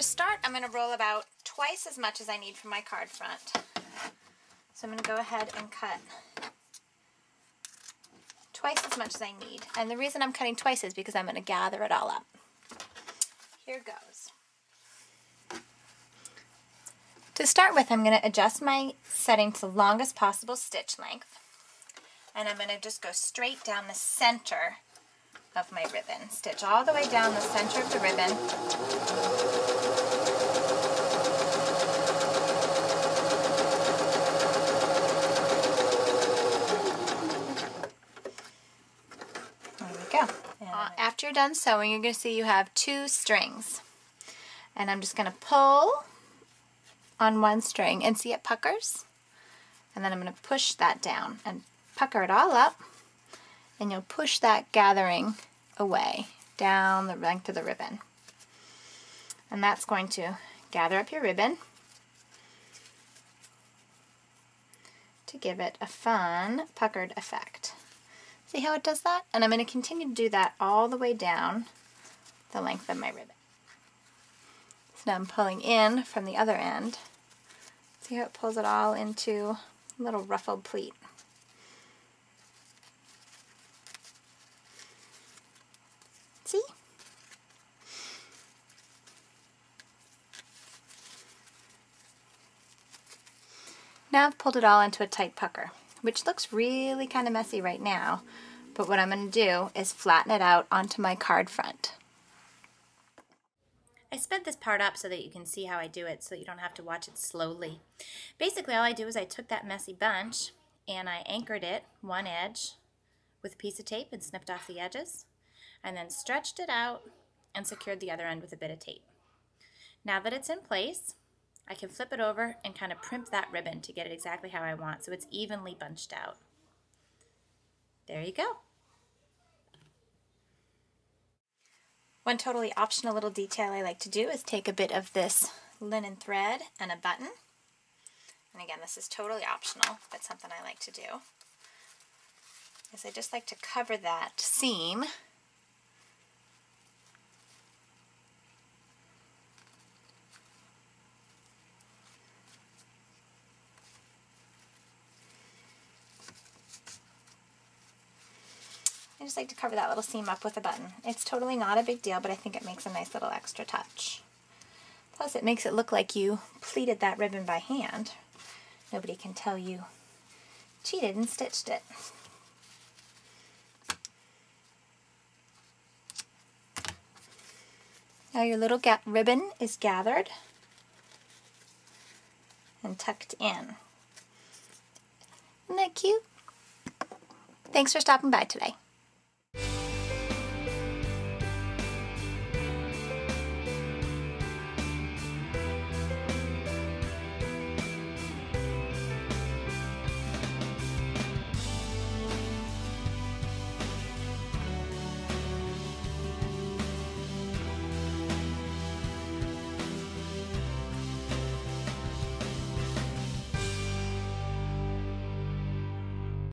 To start, I'm going to roll about twice as much as I need for my card front. So I'm going to go ahead and cut twice as much as I need. And the reason I'm cutting twice is because I'm going to gather it all up. Here goes. To start with, I'm going to adjust my setting to the longest possible stitch length. And I'm going to just go straight down the center of my ribbon. Stitch all the way down the center of the ribbon. There we go. Uh, after you're done sewing, you're going to see you have two strings. And I'm just going to pull on one string and see it puckers. And then I'm going to push that down and pucker it all up. And you'll push that gathering away down the length of the ribbon. And that's going to gather up your ribbon to give it a fun puckered effect. See how it does that? And I'm going to continue to do that all the way down the length of my ribbon. So now I'm pulling in from the other end. See how it pulls it all into a little ruffled pleat. See? Now I've pulled it all into a tight pucker, which looks really kind of messy right now, but what I'm going to do is flatten it out onto my card front. I sped this part up so that you can see how I do it so you don't have to watch it slowly. Basically all I do is I took that messy bunch and I anchored it one edge with a piece of tape and snipped off the edges and then stretched it out and secured the other end with a bit of tape. Now that it's in place, I can flip it over and kind of primp that ribbon to get it exactly how I want so it's evenly bunched out. There you go. One totally optional little detail I like to do is take a bit of this linen thread and a button. And again, this is totally optional, but something I like to do. Is I just like to cover that seam just like to cover that little seam up with a button. It's totally not a big deal, but I think it makes a nice little extra touch. Plus it makes it look like you pleated that ribbon by hand. Nobody can tell you cheated and stitched it. Now your little gap ribbon is gathered and tucked in. Isn't that cute? Thanks for stopping by today.